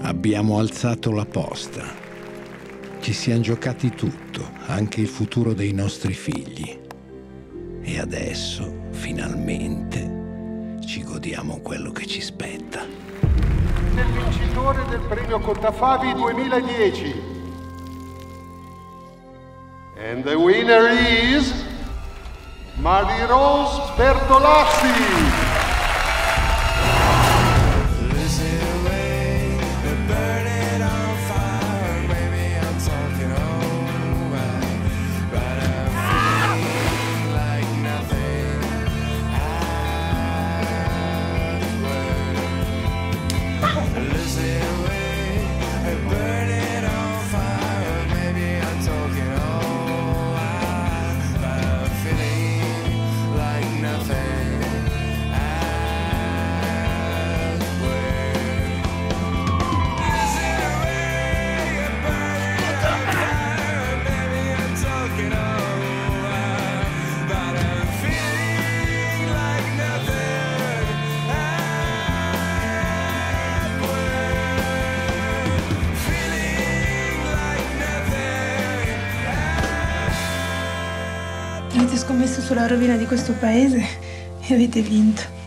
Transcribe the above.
Abbiamo alzato la posta. Ci siamo giocati tutto, anche il futuro dei nostri figli. E adesso, finalmente, ci godiamo quello che ci spetta. Il vincitore del premio Contafavi 2010. And the winner is Marie-Rose Bertolazzi. Avete scommesso sulla rovina di questo paese e avete vinto.